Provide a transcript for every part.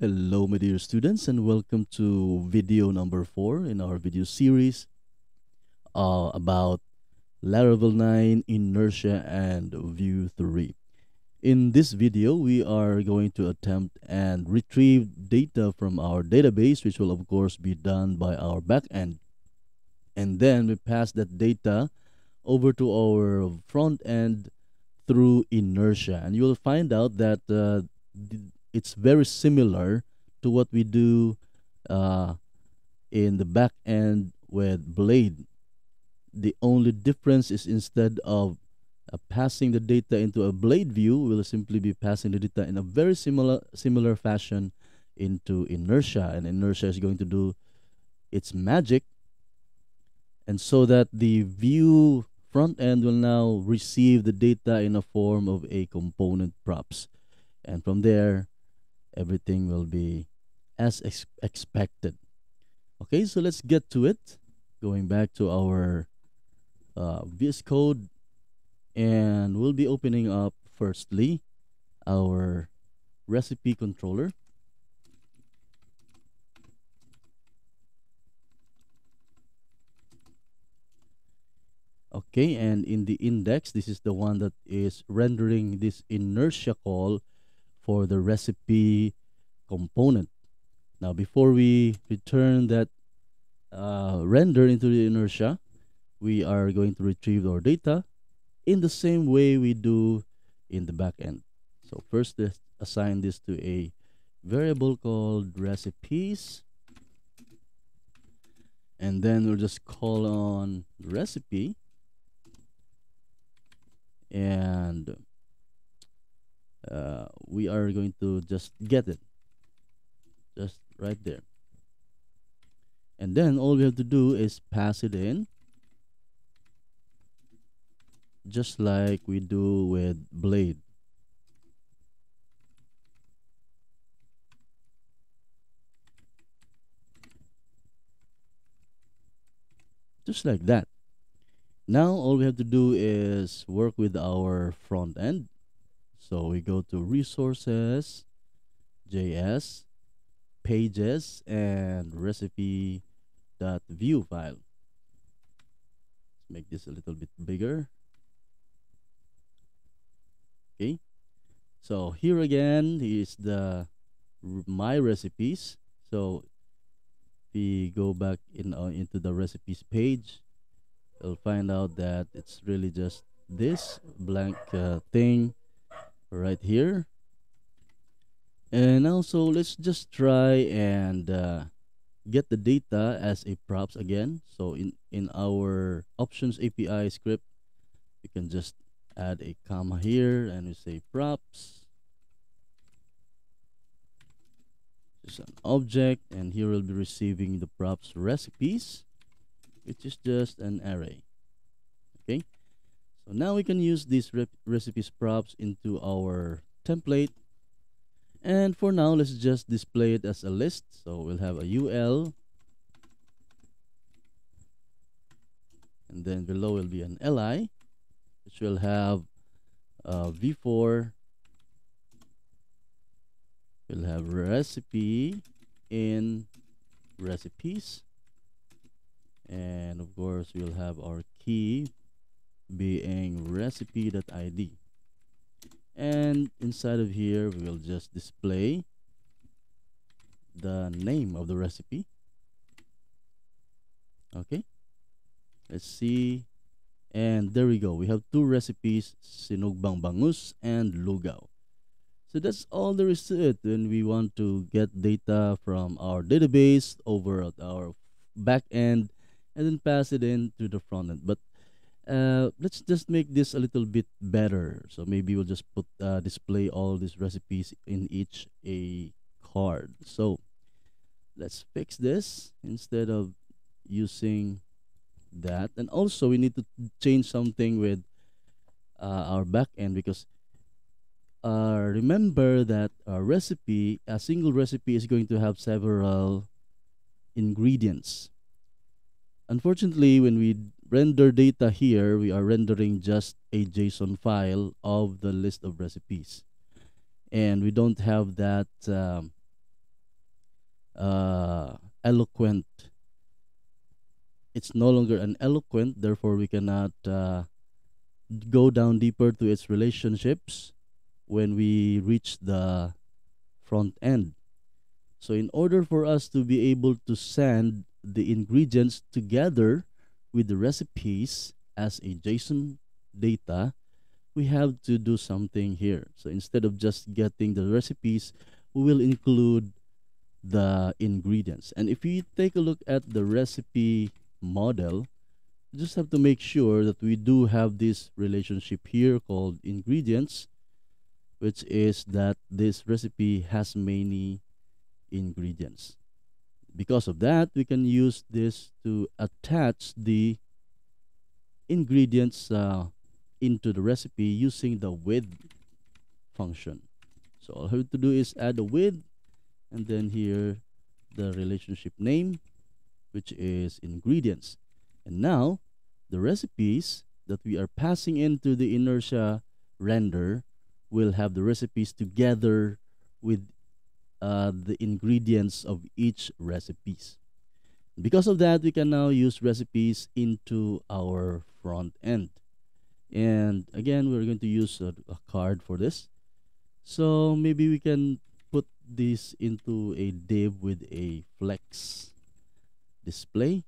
Hello, my dear students, and welcome to video number four in our video series uh, about Laravel 9, inertia, and Vue 3. In this video, we are going to attempt and retrieve data from our database, which will of course be done by our backend. And then we pass that data over to our front end through inertia. And you will find out that uh, it's very similar to what we do uh, in the back end with Blade. The only difference is instead of uh, passing the data into a blade view we'll simply be passing the data in a very similar similar fashion into inertia and inertia is going to do its magic and so that the Vue front end will now receive the data in a form of a component props and from there everything will be as ex expected. Okay so let's get to it. Going back to our uh, VS Code and we'll be opening up firstly our recipe controller. Okay and in the index this is the one that is rendering this inertia call for the recipe component. Now before we return that uh, render into the inertia we are going to retrieve our data in the same way we do in the back end. So first let's assign this to a variable called recipes. And then we'll just call on recipe. And uh, we are going to just get it just right there and then all we have to do is pass it in just like we do with blade. Just like that. Now all we have to do is work with our front end. So we go to resources, JS, pages, and recipe.vue file. Let's make this a little bit bigger. Okay. So here again is the my recipes. So we go back in uh, into the recipes page. You'll find out that it's really just this blank uh, thing right here. And also let's just try and uh, get the data as a props again. So in in our options API script you can just add a comma here and we say props. Just an object and here we'll be receiving the props recipes which is just an array. Okay so now we can use these recipes props into our template. And for now let's just display it as a list. So we'll have a ul and then below will be an li which will have uh, v-for we'll have recipe in recipes. And of course we'll have our key being recipe.id and inside of here we'll just display the name of the recipe okay let's see and there we go. We have two recipes, sinugbang bangus and lugaw. So that's all there is to it when we want to get data from our database over at our back end and then pass it in to the front end. But uh, let's just make this a little bit better. So maybe we'll just put uh, display all these recipes in each a card. So let's fix this instead of using that and also we need to change something with uh, our backend because uh, remember that a recipe a single recipe is going to have several ingredients unfortunately when we render data here we are rendering just a json file of the list of recipes. And we don't have that um, uh, eloquent. It's no longer an eloquent therefore we cannot uh, go down deeper to its relationships when we reach the front end. So in order for us to be able to send the ingredients together with the recipes as a json data we have to do something here. So instead of just getting the recipes we will include the ingredients. And if you take a look at the recipe model just have to make sure that we do have this relationship here called ingredients which is that this recipe has many ingredients because of that we can use this to attach the ingredients uh, into the recipe using the with function. So all I have to do is add a with and then here the relationship name which is ingredients. And now the recipes that we are passing into the inertia render will have the recipes together with uh, the ingredients of each recipes. Because of that we can now use recipes into our front end. And again we're going to use a, a card for this. So maybe we can put this into a div with a flex display.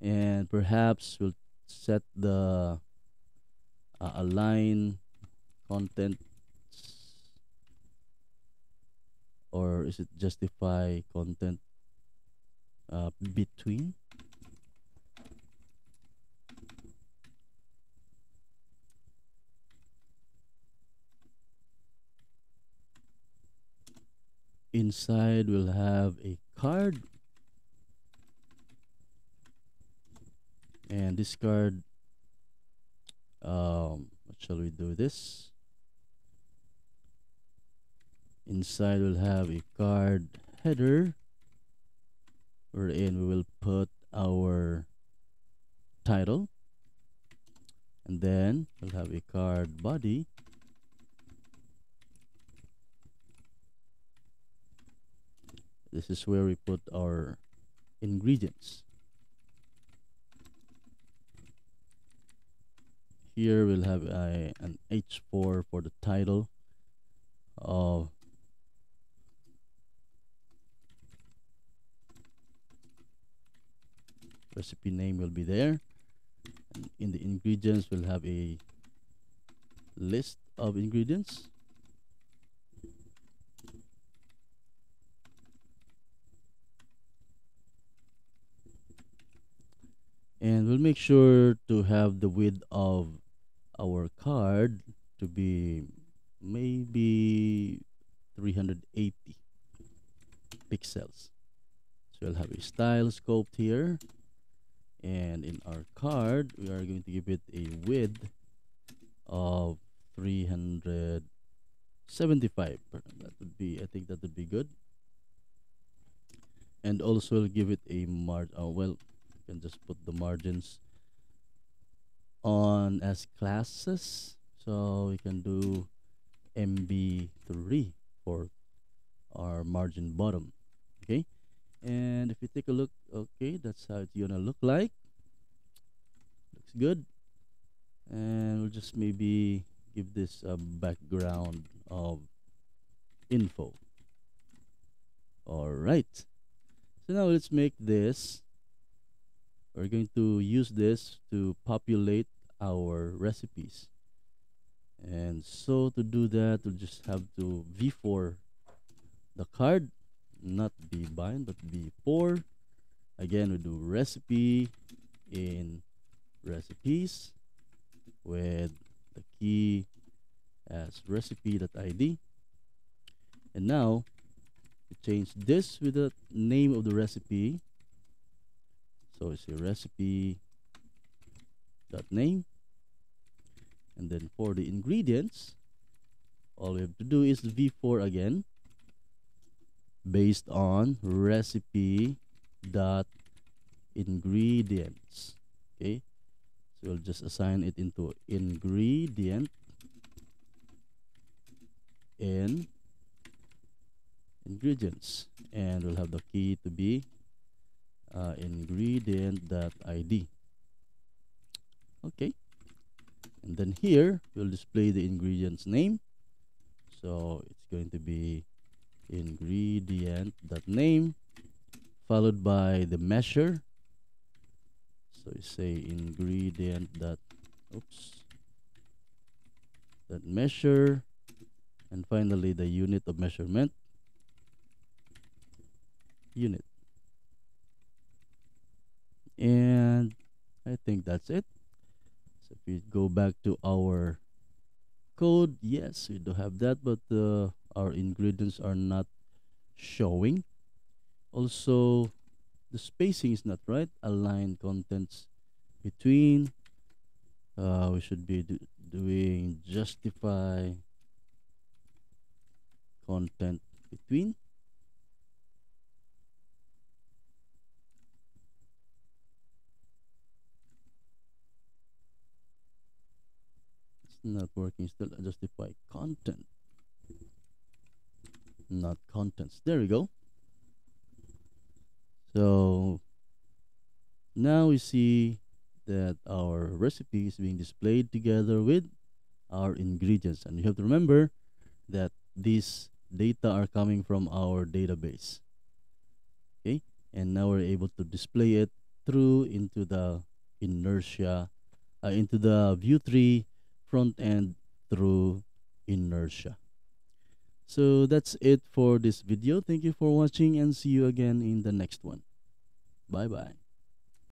And perhaps we'll set the uh, align content or is it justify content uh, between? Inside we'll have a card. And this card um what shall we do this inside we'll have a card header wherein we will put our title. And then we'll have a card body. This is where we put our ingredients. Here we'll have a, an h4 for the title of recipe name will be there. And in the ingredients we'll have a list of ingredients. And we'll make sure to have the width of our card to be maybe 380 pixels. So we'll have a style scoped here and in our card we are going to give it a width of 375 that would be i think that would be good. And also we'll give it a margin oh uh, well you can just put the margins on as classes. So we can do mb3 for our margin bottom okay and if you take a look okay that's how it's gonna look like. Looks good. And we'll just maybe give this a background of info. All right so now let's make this we're going to use this to populate our recipes. And so to do that we'll just have to v-for the card not v-bind but v-for again we do recipe in recipes with the key as recipe.id and now we change this with the name of the recipe. So it's a recipe dot name. And then for the ingredients all we have to do is v-for again based on recipe dot ingredients. Okay? So we'll just assign it into ingredient in ingredients. And we'll have the key to be uh, ingredient.id okay? And then here we'll display the ingredients name. So it's going to be ingredient.name followed by the measure. So you say ingredient dot oops that measure and finally the unit of measurement. Unit. And I think that's it. So if we go back to our code yes we do have that but uh, our ingredients are not showing. Also the spacing is not right. Align contents between uh, we should be do doing justify content between not working still justify content not contents. There we go. So now we see that our recipe is being displayed together with our ingredients. And you have to remember that these data are coming from our database. Okay? And now we're able to display it through into the inertia uh, into the Vue 3 front end through inertia. So that's it for this video. Thank you for watching and see you again in the next one. Bye bye